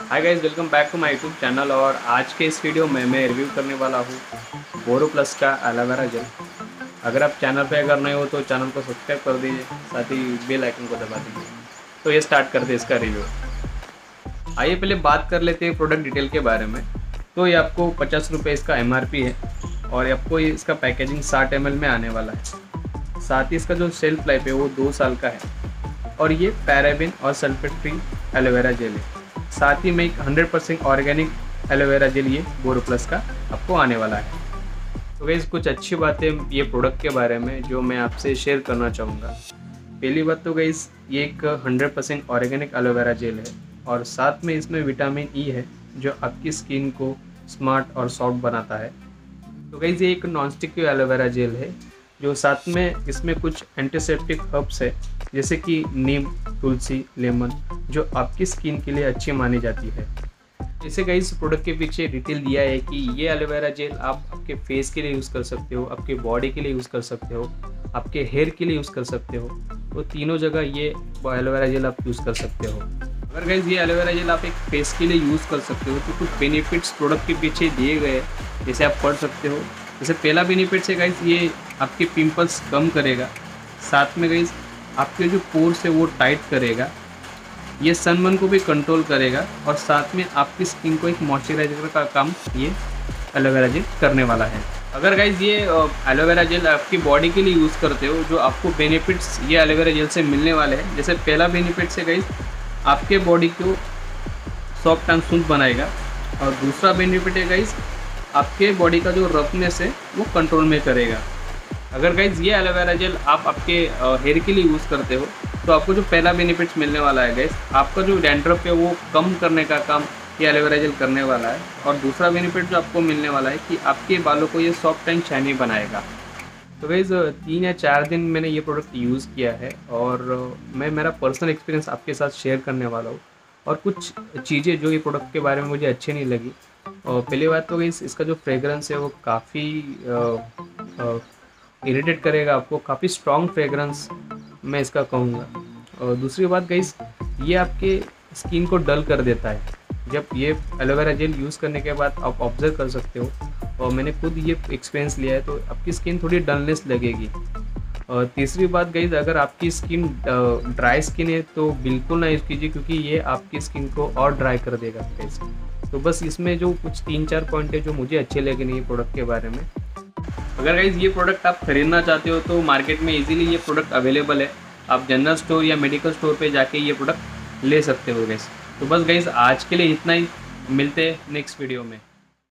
Hi guys welcome back to my YouTube channel और आज के इस वीडियो में मैं रिव्यू करने वाला हूँ बोरो प्लस का एलोवेरा जेल अगर आप चैनल पे अगर नए हो तो चैनल को सब्सक्राइब कर दीजिए, साथ ही बेल आइकन को दबा दीजिए। तो ये स्टार्ट करते हैं इसका रिव्यू आइए पहले बात कर लेते हैं प्रोडक्ट डिटेल के बारे में। तो ये आपको पचास रुपये इसका एमआरपी है और आपको इसका पैकेजिंग साठ एम में आने वाला है। साथ ही इसका जो सेल्फ लाइफ है वो दो साल का है। और ये पैराबिन और सल्फेट फ्री एलोवेरा जेल है। साथ ही में एक 100 percent organic aloe vera gel ये बोरो प्लस का आपको आने वाला है। तो गई कुछ अच्छी बातें ये प्रोडक्ट के बारे में जो मैं आपसे शेयर करना चाहूँगा। पहली बात तो गई ये एक 100 परसेंट ऑर्गेनिक एलोवेरा जेल है और साथ में इसमें विटामिन ई e है, जो आपकी स्किन को स्मार्ट और सॉफ्ट बनाता है। तो गई ये एक नॉन स्टिक एलोवेरा जेल है, जो साथ में इसमें कुछ एंटीसेप्टिक हर्ब्स है, जैसे कि नीम तुलसी, लेमन, जो आपकी स्किन के लिए अच्छी मानी जाती है। जैसे कई इस प्रोडक्ट के पीछे डिटेल दिया है कि ये एलोवेरा जेल आप आपके फेस के लिए यूज़ कर सकते हो, आपके बॉडी के लिए यूज़ कर सकते हो, आपके हेयर के लिए यूज़ कर सकते हो। तो तीनों जगह ये एलोवेरा जेल आप यूज़ कर सकते हो। अगर गाइज़ ये एलोवेरा जेल आप एक फेस के लिए यूज़ कर सकते हो तो कुछ बेनिफिट्स प्रोडक्ट के पीछे दिए गए जैसे आप पढ़ सकते हो। जैसे पहला बेनिफिट है गाइज़ ये आपके पिंपल्स कम करेगा। साथ में गाइज़ आपके जो पोर्स है वो टाइट करेगा। ये सनबर्न को भी कंट्रोल करेगा और साथ में आपकी स्किन को एक मॉइस्चराइजर का काम ये एलोवेरा जेल करने वाला है। अगर गाइज़ ये एलोवेरा जेल आपकी बॉडी के लिए यूज़ करते हो, जो आपको बेनिफिट्स ये एलोवेरा जेल से मिलने वाले हैं, जैसे पहला बेनिफिट से गाइज़ आपके बॉडी को सॉफ्ट एंड स्मूथ बनाएगा। और दूसरा बेनिफिट है गाइज़ आपके बॉडी का जो रफनेस है, वो कंट्रोल में करेगा। अगर गाइज़ ये एलोवेरा जेल आप आपके हेयर के लिए यूज़ करते हो तो आपको जो पहला बेनिफिट्स मिलने वाला है गाइज़ आपका जो डेंड्रफ है वो कम करने का काम ये एलोवेरा जेल करने वाला है। और दूसरा बेनिफिट जो आपको मिलने वाला है कि आपके बालों को ये सॉफ्ट एंड शाइनी बनाएगा। तो गाइज़ तीन या चार दिन मैंने ये प्रोडक्ट यूज़ किया है और मैं मेरा पर्सनल एक्सपीरियंस आपके साथ शेयर करने वाला हूँ। और कुछ चीज़ें जो ये प्रोडक्ट के बारे में मुझे अच्छी नहीं लगी। और पहली बात तो गई इसका जो फ्रेगरेंस है वो काफ़ी इरिटेट करेगा आपको, काफ़ी स्ट्रॉन्ग फ्रेगरेंस मैं इसका कहूँगा। और दूसरी बात गई ये आपके स्किन को डल कर देता है। जब ये एलोवेरा जेल यूज़ करने के बाद आप ऑब्ज़र्व कर सकते हो, और मैंने खुद ये एक्सपीरियंस लिया है तो आपकी स्किन थोड़ी डलनेस लगेगी। और तीसरी बात गई अगर आपकी स्किन ड्राई स्किन है तो बिल्कुल ना यूज़ कीजिए, क्योंकि ये आपकी स्किन को और ड्राई कर देगा फेस तो बस इसमें जो कुछ तीन चार पॉइंट है, जो मुझे अच्छे लगे नहीं प्रोडक्ट के बारे में अगर गाइज़ ये प्रोडक्ट आप खरीदना चाहते हो तो मार्केट में इजीली ये प्रोडक्ट अवेलेबल है। आप जनरल स्टोर या मेडिकल स्टोर पे जाके ये प्रोडक्ट ले सकते हो गैस तो बस गाइज़ आज के लिए इतना ही। मिलते हैं नेक्स्ट वीडियो में।